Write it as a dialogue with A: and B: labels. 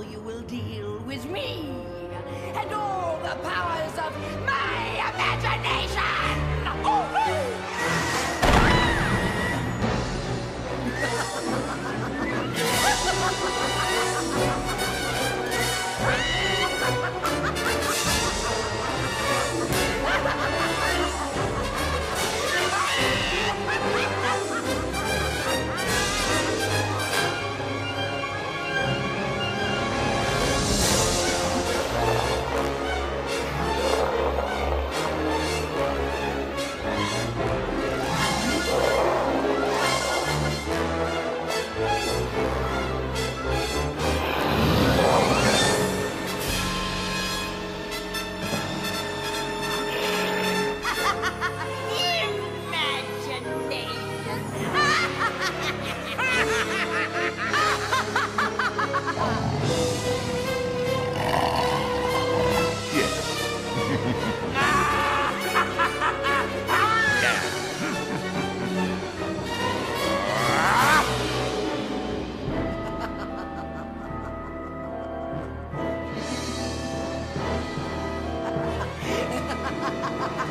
A: you will deal with me and all the powers of my imagination! Oh! ha ha ha ha